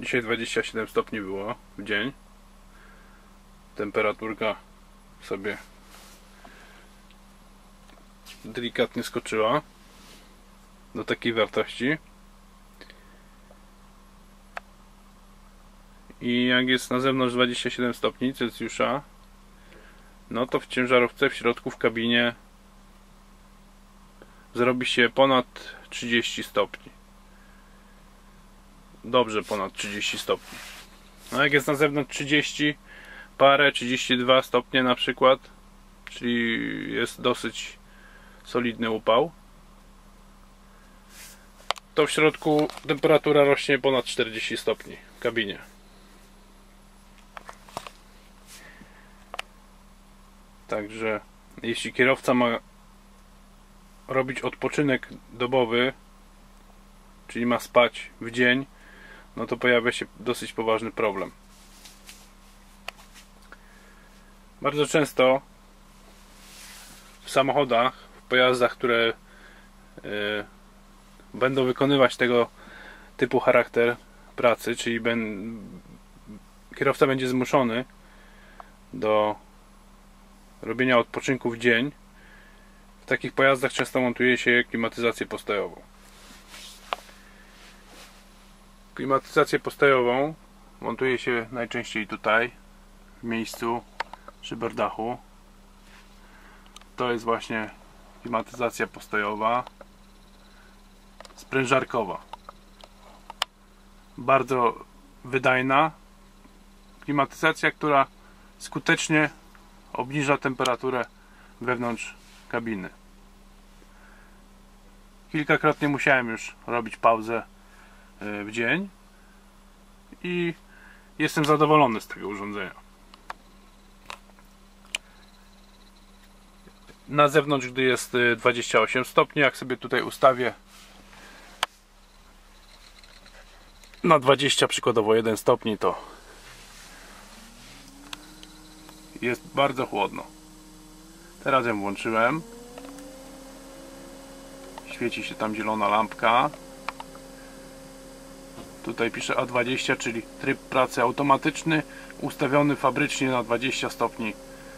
Dzisiaj 27 stopni było w dzień. Temperaturka sobie delikatnie skoczyła do takiej wartości. I jak jest na zewnątrz 27 stopni Celsjusza, no to w ciężarówce w środku w kabinie zrobi się ponad 30 stopni. Dobrze ponad 30 stopni. No jak jest na zewnątrz 30 parę, 32 stopnie na przykład, czyli jest dosyć solidny upał, to w środku temperatura rośnie ponad 40 stopni w kabinie. Także jeśli kierowca ma robić odpoczynek dobowy, czyli ma spać w dzień, no to pojawia się dosyć poważny problem. Bardzo często w samochodach, w pojazdach, które y, będą wykonywać tego typu charakter pracy, czyli ben, kierowca będzie zmuszony do robienia odpoczynku w dzień. W takich pojazdach często montuje się klimatyzację postojową. Klimatyzację postojową montuje się najczęściej tutaj, w miejscu szyberdachu. To jest właśnie klimatyzacja postojowa, sprężarkowa. Bardzo wydajna klimatyzacja, która skutecznie obniża temperaturę wewnątrz kabiny. Kilkakrotnie musiałem już robić pauzę w dzień i jestem zadowolony z tego urządzenia. Na zewnątrz, gdy jest 28 stopni, jak sobie tutaj ustawię na 20 przykładowo 1 stopni, to jest bardzo chłodno. Teraz ją włączyłem. Świeci się tam zielona lampka. Tutaj pisze A20, czyli tryb pracy automatyczny, ustawiony fabrycznie na 20 stopni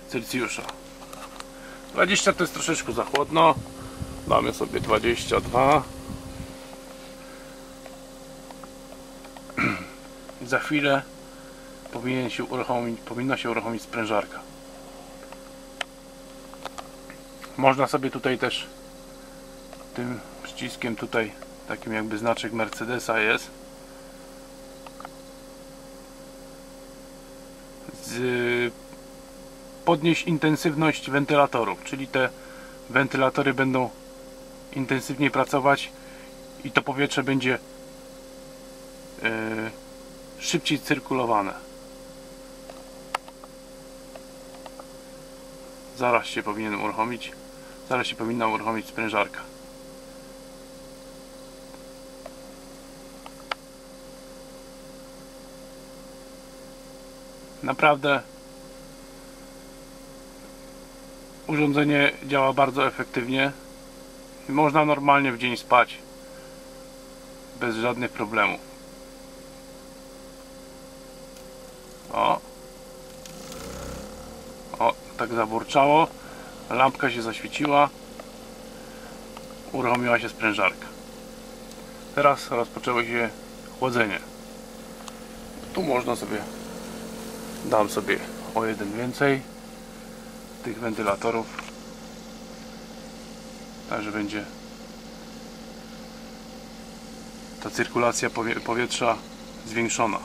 Celsjusza. 20 to jest troszeczkę za chłodno. Damy sobie 22. Za chwilę powinien się uruchomić, powinna się uruchomić sprężarka. Można sobie tutaj też tym przyciskiem tutaj takim jakby znaczek Mercedesa jest podnieść intensywność wentylatorów, czyli te wentylatory będą intensywniej pracować i to powietrze będzie yy, szybciej cyrkulowane. Zaraz się powinien uruchomić. Zaraz się powinna uruchomić sprężarka. Naprawdę urządzenie działa bardzo efektywnie. I można normalnie w dzień spać bez żadnych problemów. O, tak zaburczało. Lampka się zaświeciła. Uruchomiła się sprężarka. Teraz rozpoczęło się chłodzenie. Tu można sobie dam sobie o jeden więcej tych wentylatorów także będzie ta cyrkulacja powietrza zwiększona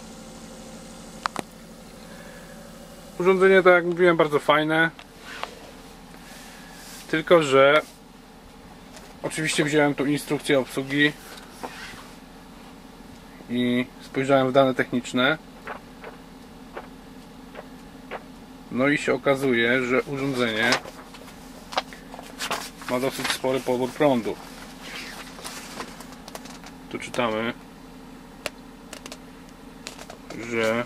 Urządzenie, tak jak mówiłem, bardzo fajne. Tylko, że oczywiście wziąłem tu instrukcję obsługi i spojrzałem w dane techniczne. No i się okazuje, że urządzenie ma dosyć spory pobór prądu. Tu czytamy, że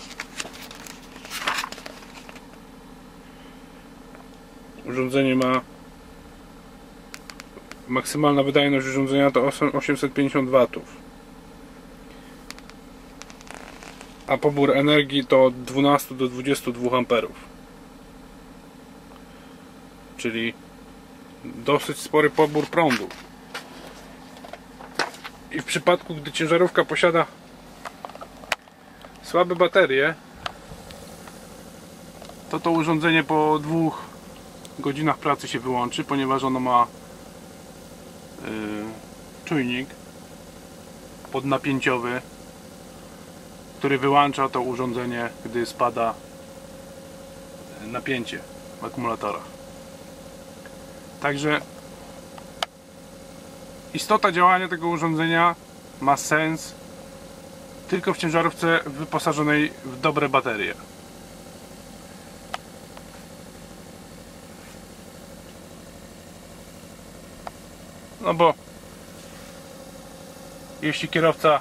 urządzenie ma maksymalna wydajność urządzenia to 850 W a pobór energii to od 12 do 22 amperów. Czyli dosyć spory pobór prądu. I w przypadku, gdy ciężarówka posiada słabe baterie, to to urządzenie po dwóch godzinach pracy się wyłączy, ponieważ ono ma yy, czujnik podnapięciowy, który wyłącza to urządzenie, gdy spada napięcie w akumulatorach. Także istota działania tego urządzenia ma sens tylko w ciężarówce wyposażonej w dobre baterie. No bo jeśli kierowca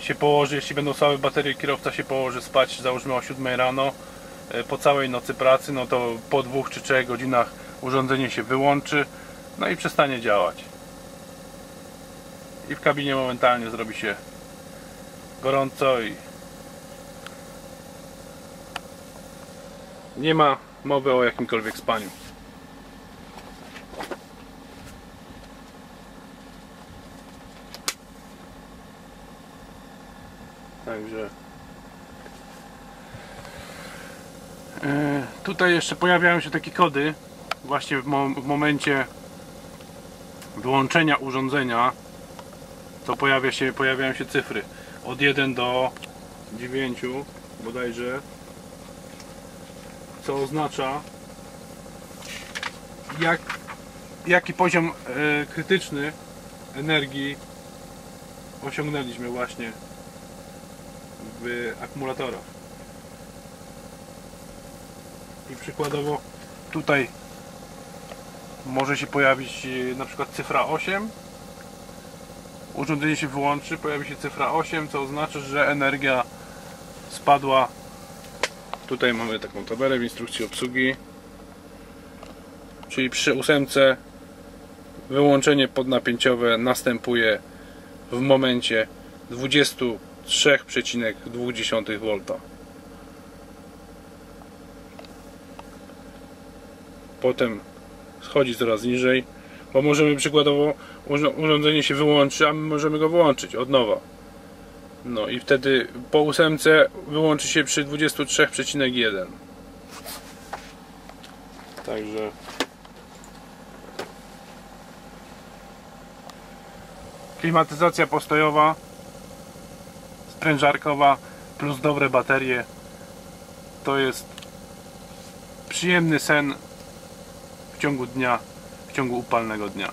się położy, jeśli będą słabe baterie, kierowca się położy spać załóżmy o 7 rano e, po całej nocy pracy, no to po dwóch czy trzech godzinach urządzenie się wyłączy no i przestanie działać. I w kabinie momentalnie zrobi się gorąco i nie ma mowy o jakimkolwiek spaniu. Także e, tutaj jeszcze pojawiają się takie kody właśnie w, w momencie wyłączenia urządzenia to pojawia się, pojawiają się cyfry. Od 1 do 9 bodajże co oznacza jak, jaki poziom e, krytyczny energii osiągnęliśmy właśnie w akumulatorach. I przykładowo tutaj może się pojawić e, na przykład cyfra 8 urządzenie się wyłączy, pojawi się cyfra 8 co oznacza, że energia spadła. Tutaj mamy taką tabelę w instrukcji obsługi. Czyli przy ósemce wyłączenie podnapięciowe następuje w momencie 23,2 V potem schodzi coraz niżej bo możemy przykładowo urządzenie się wyłączy, a my możemy go wyłączyć od nowa. No i wtedy po ósemce wyłączy się przy 23,1 także klimatyzacja postojowa sprężarkowa plus dobre baterie to jest przyjemny sen w ciągu dnia w ciągu upalnego dnia.